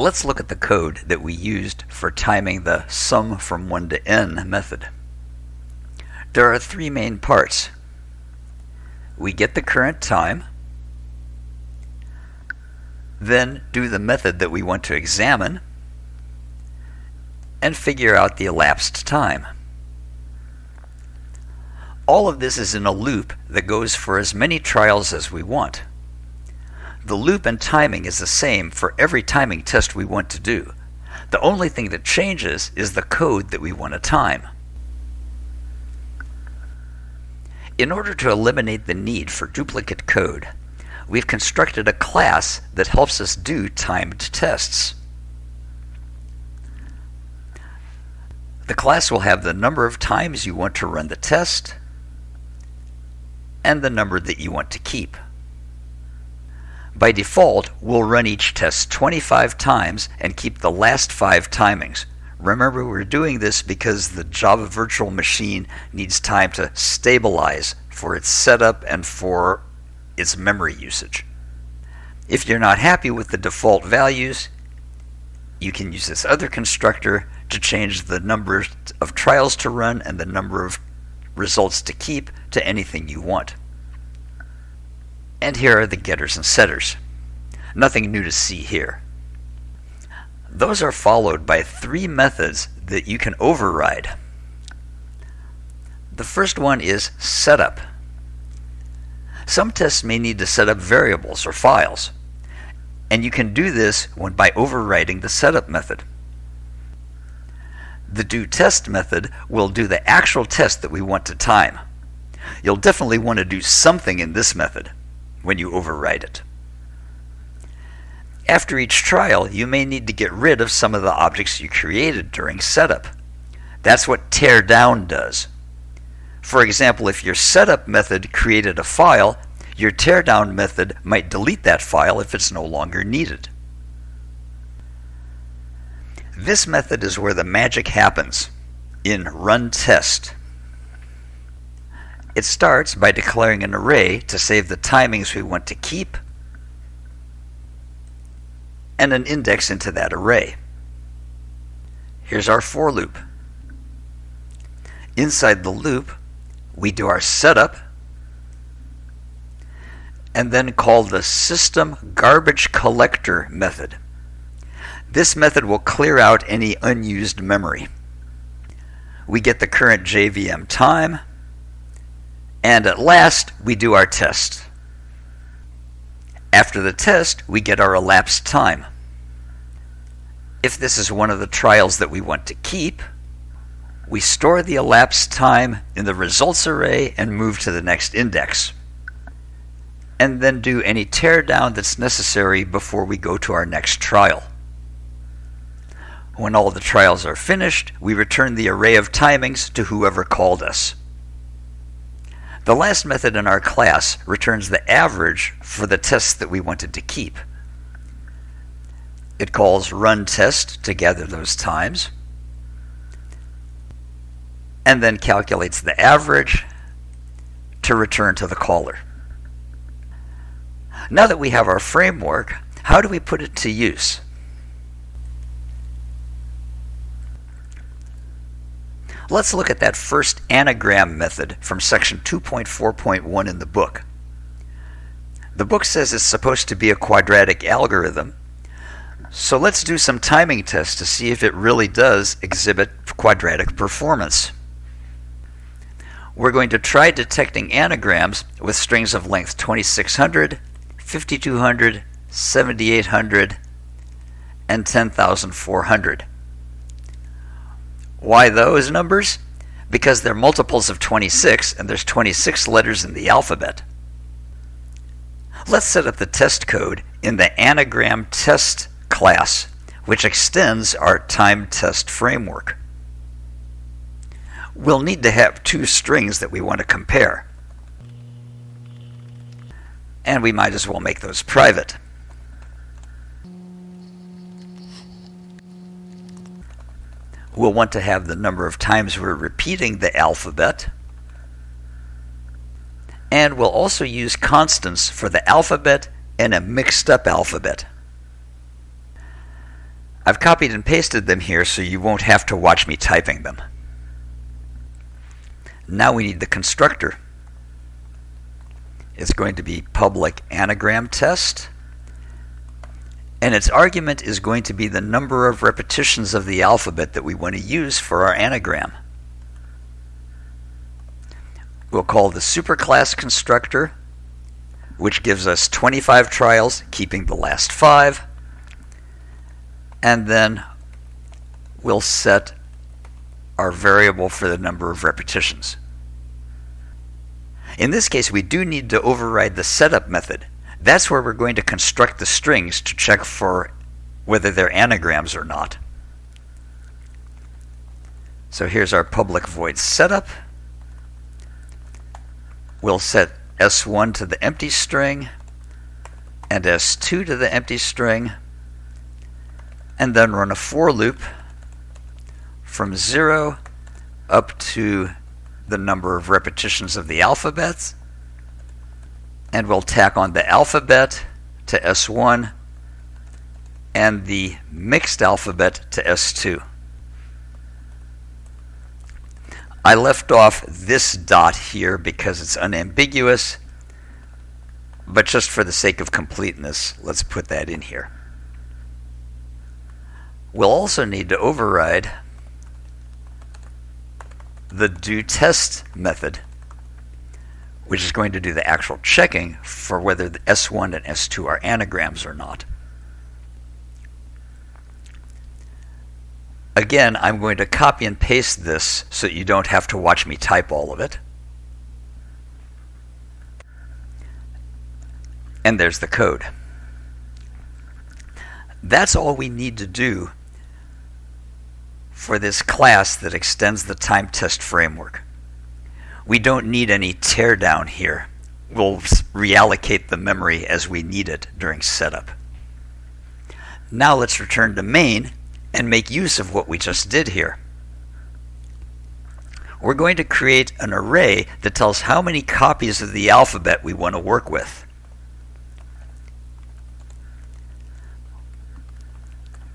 Let's look at the code that we used for timing the sum from 1 to n method. There are three main parts. We get the current time, then do the method that we want to examine, and figure out the elapsed time. All of this is in a loop that goes for as many trials as we want. The loop and timing is the same for every timing test we want to do. The only thing that changes is the code that we want to time. In order to eliminate the need for duplicate code, we've constructed a class that helps us do timed tests. The class will have the number of times you want to run the test and the number that you want to keep. By default, we'll run each test 25 times and keep the last five timings. Remember, we're doing this because the Java virtual machine needs time to stabilize for its setup and for its memory usage. If you're not happy with the default values, you can use this other constructor to change the number of trials to run and the number of results to keep to anything you want. And here are the getters and setters. Nothing new to see here. Those are followed by three methods that you can override. The first one is setup. Some tests may need to set up variables or files, and you can do this when by overriding the setup method. The do test method will do the actual test that we want to time. You'll definitely want to do something in this method when you override it. After each trial, you may need to get rid of some of the objects you created during setup. That's what tear down does. For example, if your setup method created a file, your teardown method might delete that file if it's no longer needed. This method is where the magic happens in run test. It starts by declaring an array to save the timings we want to keep and an index into that array. Here's our for loop. Inside the loop, we do our setup and then call the system garbage collector method. This method will clear out any unused memory. We get the current JVM time, and at last, we do our test. After the test, we get our elapsed time. If this is one of the trials that we want to keep, we store the elapsed time in the results array and move to the next index. And then do any teardown that's necessary before we go to our next trial. When all the trials are finished, we return the array of timings to whoever called us. The last method in our class returns the average for the tests that we wanted to keep. It calls run test to gather those times, and then calculates the average to return to the caller. Now that we have our framework, how do we put it to use? Let's look at that first anagram method from section 2.4.1 in the book. The book says it's supposed to be a quadratic algorithm, so let's do some timing tests to see if it really does exhibit quadratic performance. We're going to try detecting anagrams with strings of length 2600, 5200, 7800, and 10400. Why those numbers? Because they're multiples of 26 and there's 26 letters in the alphabet. Let's set up the test code in the anagram test class, which extends our time test framework. We'll need to have two strings that we want to compare. And we might as well make those private. We'll want to have the number of times we're repeating the alphabet. And we'll also use constants for the alphabet and a mixed up alphabet. I've copied and pasted them here so you won't have to watch me typing them. Now we need the constructor. It's going to be public anagram test. And its argument is going to be the number of repetitions of the alphabet that we want to use for our anagram. We'll call the superclass constructor, which gives us 25 trials, keeping the last five. And then we'll set our variable for the number of repetitions. In this case, we do need to override the setup method. That's where we're going to construct the strings to check for whether they're anagrams or not. So here's our public void setup. We'll set S1 to the empty string and S2 to the empty string and then run a for loop from 0 up to the number of repetitions of the alphabets and we'll tack on the alphabet to S1 and the mixed alphabet to S2. I left off this dot here because it's unambiguous, but just for the sake of completeness, let's put that in here. We'll also need to override the do test method, which is going to do the actual checking for whether the S1 and S2 are anagrams or not. Again, I'm going to copy and paste this so that you don't have to watch me type all of it. And there's the code. That's all we need to do for this class that extends the time test framework. We don't need any teardown here. We'll reallocate the memory as we need it during setup. Now let's return to main and make use of what we just did here. We're going to create an array that tells how many copies of the alphabet we want to work with.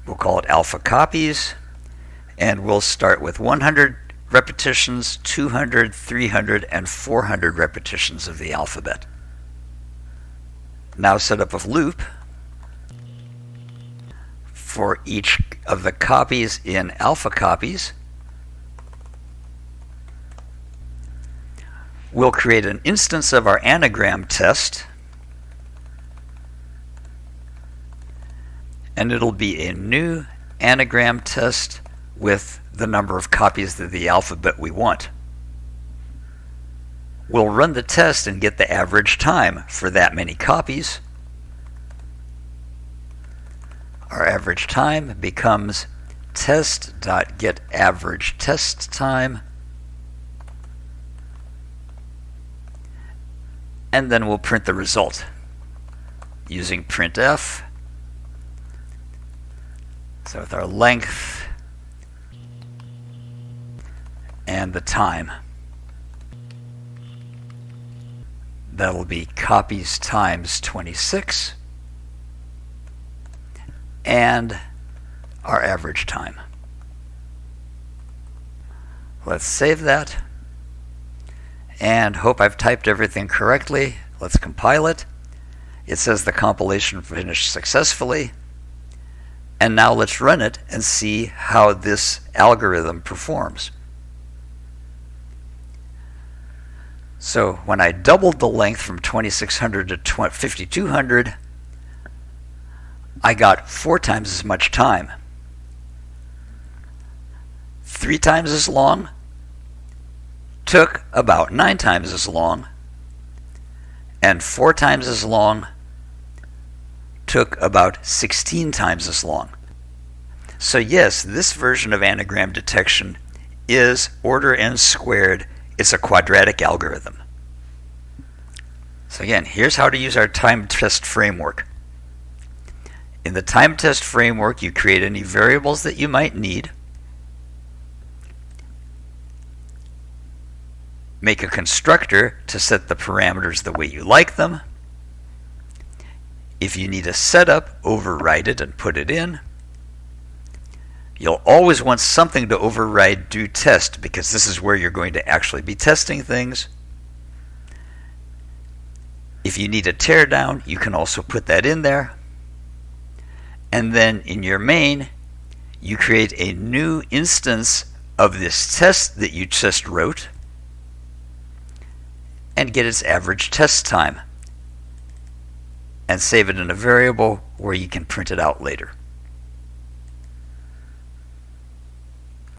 We'll call it alpha copies, and we'll start with 100 repetitions, 200, 300, and 400 repetitions of the alphabet. Now set up a loop for each of the copies in alpha copies. We'll create an instance of our anagram test. And it'll be a new anagram test with the number of copies of the alphabet we want. We'll run the test and get the average time for that many copies. our average time becomes test.getAverage test time. And then we'll print the result using printf. So with our length and the time. That'll be copies times 26 and our average time. Let's save that and hope I've typed everything correctly. Let's compile it. It says the compilation finished successfully. And now let's run it and see how this algorithm performs. So when I doubled the length from 2600 to 5200, I got four times as much time. Three times as long took about nine times as long, and four times as long took about 16 times as long. So, yes, this version of anagram detection is order n squared. It's a quadratic algorithm. So, again, here's how to use our time test framework. In the time test framework, you create any variables that you might need. Make a constructor to set the parameters the way you like them. If you need a setup, override it and put it in. You'll always want something to override do test because this is where you're going to actually be testing things. If you need a teardown, you can also put that in there. And then in your main, you create a new instance of this test that you just wrote and get its average test time and save it in a variable where you can print it out later.